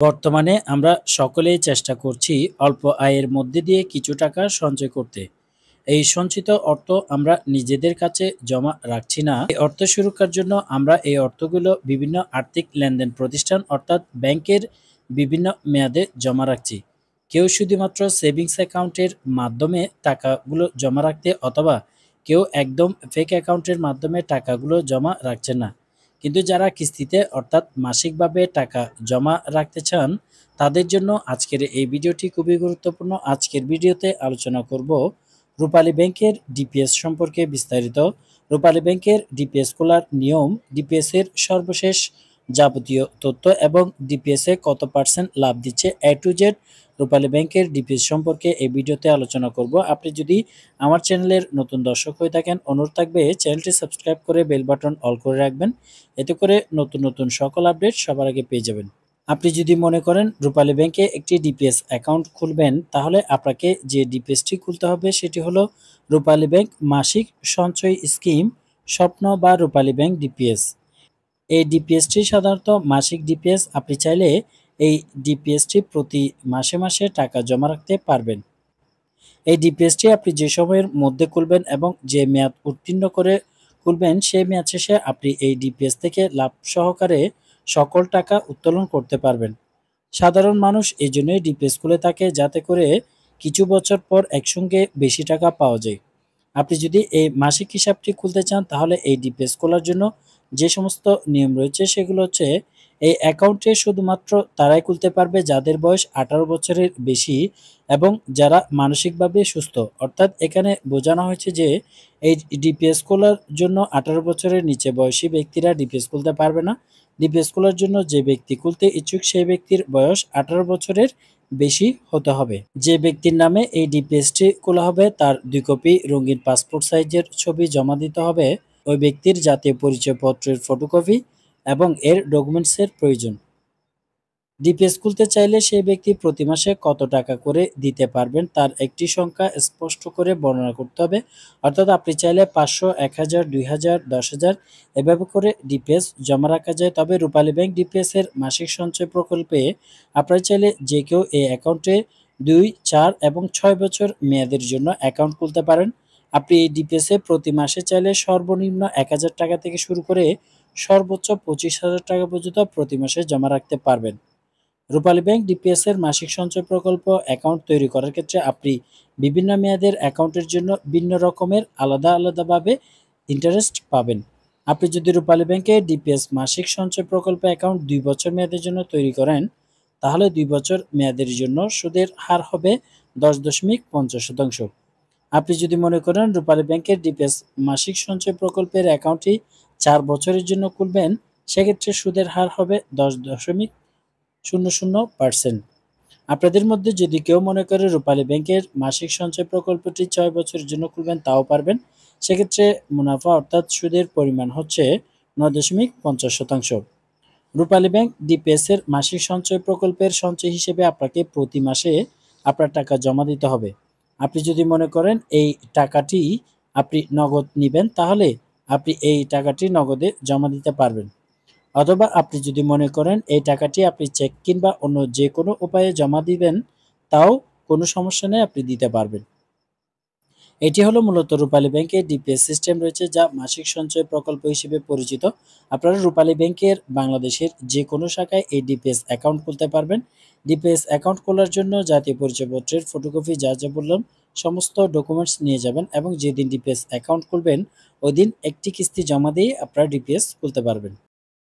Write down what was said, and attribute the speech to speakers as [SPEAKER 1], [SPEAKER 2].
[SPEAKER 1] বর্তমানে আমরা সকলেই চেষ্টা করছি অল্প আয়ের মধ্যে দিয়ে কিছু টাকা সঞ্চয় করতে। এই সঞ্চিত অর্থ আমরা নিজেদের কাছে জমা রাখছি না। এই অর্থ সুরক্ষার জন্য আমরা এই অর্থগুলো বিভিন্ন আর্থিক লেনদেন প্রতিষ্ঠান অর্থাৎ ব্যাংকের বিভিন্ন মেয়াদে জমা রাখছি। কেউ শুধুমাত্র সেভিংস অ্যাকাউন্টের মাধ্যমে টাকাগুলো জমা রাখতে অথবা কেউ একদম ফেক অ্যাকাউন্টের মাধ্যমে টাকাগুলো জমা রাখছে না। কিন্তু যারা কিস্তিতে অর্থাৎ মাসিকভাবে টাকা জমা রাখতে চান, তাদের জন্য আজকের এই ভিডিওটি খুবই গুরুত্বপূর্ণ। আজকের ভিডিওতে আলোচনা করব রূপালী ব্যাংকের ডিপিএস সম্পর্কে বিস্তারিত। রূপালী ব্যাংকের ডিপিএস খোলার নিয়ম, ডিপিএসের সর্বশেষ যাবতীয় তথ্য এবং ডিপিএস কত পার্সেন্ট লাভ দিচ্ছে এ টু জেড রূপালী ব্যাংকের ডিপিএস সম্পর্কে এই ভিডিওতে আলোচনা করব। আপনি যদি আমার চ্যানেলের নতুন দর্শক হয়ে থাকেন, অনুরোধ থাকবে চ্যানেলটি সাবস্ক্রাইব করে বেল বাটন অল করে রাখবেন। এতে করে নতুন নতুন সকল আপডেট সবার আগে পেয়ে যাবেন। আপনি যদি মনে করেন রূপালী ব্যাংকে একটি ডিপিএস অ্যাকাউন্ট খুলবেন, তাহলে আপনাকে যে ডিপিএসটি খুলতে হবে সেটি হলো রূপালী ব্যাংক মাসিক সঞ্চয় স্কিম, স্বপ্ন বা রূপালী ব্যাংক ডিপিএস এই ডিপিএসটি সাধারণত মাসিক ডিপিএস আপনি চাইলে এই ডিপিএসটি প্রতি মাসে মাসে টাকা জমা রাখতে পারবেন। এই ডিপিএসটি আপনি যে সময়ের মধ্যে খুলবেন এবং যে মেয়াদ উত্তীর্ণ করে খুলবেন, সেই মেয়াদ শেষে আপনি এই ডিপিএস থেকে লাভ সহকারে সকল টাকা উত্তোলন করতে পারবেন। সাধারণ মানুষ এই জন্যই ডিপিএস খুলে থাকে যাতে করে কিছু বছর পর একসঙ্গে বেশি টাকা পাওয়া যায়। আপনি যদি এই মাসিক হিসাবটি খুলতে চান, তাহলে এই ডিপিএস খোলার জন্য যে সমস্ত নিয়ম রয়েছে সেগুলো হচ্ছে এই অ্যাকাউন্টে শুধুমাত্র তারাই খুলতে পারবে যাদের বয়স আঠারো বছরের বেশি এবং যারা মানসিকভাবে সুস্থ। অর্থাৎ এখানে বোঝানো হয়েছে যে এই ডিপিএস খোলার জন্য আঠারো বছরের নিচে বয়সী ব্যক্তিরা ডিপিএস খুলতে পারবে না। ডিপিএস খোলার জন্য যে ব্যক্তি খুলতে ইচ্ছুক সেই ব্যক্তির বয়স আঠারো বছরের বেশি হতে হবে। যে ব্যক্তির নামে এই ডিপিএসটি খোলা হবে তার দুই কপি রঙিন পাসপোর্ট সাইজের ছবি জমা দিতে হবে। ওই ব্যক্তির জাতীয় পরিচয়পত্রের ফটোকপি এবং এর ডকুমেন্টসের প্রয়োজন। ডিপিএস খুলতে চাইলে সেই ব্যক্তি প্রতি মাসে কত টাকা করে দিতে পারবেন তার একটি সংখ্যা স্পষ্ট করে বর্ণনা করতে হবে। অর্থাৎ আপনি চাইলে পাঁচশো, এক হাজার, দুই হাজার, দশ হাজার এভাবে করে ডিপিএস জমা রাখা যায়। তবে রূপালী ব্যাংক ডিপিএস এর মাসিক সঞ্চয় প্রকল্পে আপনারা চাইলে যে কেউ এই অ্যাকাউন্টে দুই, চার এবং ছয় বছর মেয়াদের জন্য অ্যাকাউন্ট খুলতে পারেন। আপনি এই ডিপিএসে প্রতি মাসে চাইলে সর্বনিম্ন এক হাজার টাকা থেকে শুরু করে সর্বোচ্চ পঁচিশ হাজার টাকা পর্যন্ত প্রতি মাসে জমা রাখতে পারবেন। রূপালী ব্যাংক ডিপিএস এর মাসিক সঞ্চয় প্রকল্প অ্যাকাউন্ট তৈরি করার ক্ষেত্রে আপনি বিভিন্ন মেয়াদের অ্যাকাউন্টের জন্য ভিন্ন রকমের আলাদা আলাদাভাবে ইন্টারেস্ট পাবেন। আপনি যদি রূপালী ব্যাংকে ডিপিএস মাসিক সঞ্চয় প্রকল্প অ্যাকাউন্ট দুই বছর মেয়াদের জন্য তৈরি করেন, তাহলে দুই বছর মেয়াদের জন্য সুদের হার হবে দশ দশমিক পঞ্চাশ শতাংশ। আপনি যদি মনে করেন রূপালী ব্যাংকের ডিপিএস মাসিক সঞ্চয় প্রকল্পের অ্যাকাউন্টটি চার বছরের জন্য খুলবেন, সেক্ষেত্রে সুদের হার হবে দশ দশমিক শূন্য শূন্য পার্সেন্ট। আপনাদের মধ্যে যদি কেউ মনে করে রূপালী ব্যাংকের মাসিক সঞ্চয় প্রকল্পটি ছয় বছরের জন্য খুলবেন, তাও পারবেন। সেক্ষেত্রে মুনাফা অর্থাৎ সুদের পরিমাণ হচ্ছে নয় দশমিক পঞ্চাশ শতাংশ। রূপালী ব্যাংক ডিপিএস এর মাসিক সঞ্চয় প্রকল্পের সঞ্চয় হিসেবে আপনাকে প্রতি মাসে আপনার টাকা জমা দিতে হবে। আপনি যদি মনে করেন এই টাকাটি আপনি নগদ নেবেন, তাহলে আপনি এই টাকাটি নগদে জমা দিতে পারবেন। অথবা আপনি যদি মনে করেন এই টাকাটি আপনি চেক কিংবা অন্য যে কোনো উপায়ে জমা দিবেন, তাও কোনো সমস্যা নেই, আপনি দিতে পারবেন। এটি হলো মূলত রূপালী ব্যাংকের ডিপিএস সিস্টেম রয়েছে যা মাসিক সঞ্চয় প্রকল্প হিসেবে পরিচিত। আপনারা রূপালী ব্যাংকের বাংলাদেশের যে কোনো শাখায় এই ডিপিএস অ্যাকাউন্ট খুলতে পারবেন। ডিপিএস অ্যাকাউন্ট খোলার জন্য জাতীয় পরিচয়পত্রের ফটোকপি, যা যা বললাম, সমস্ত ডকুমেন্টস নিয়ে যাবেন এবং যেদিন ডিপিএস অ্যাকাউন্ট খুলবেন, ওই দিন একটি কিস্তি জমা দিয়ে আপনারা ডিপিএস খুলতে পারবেন।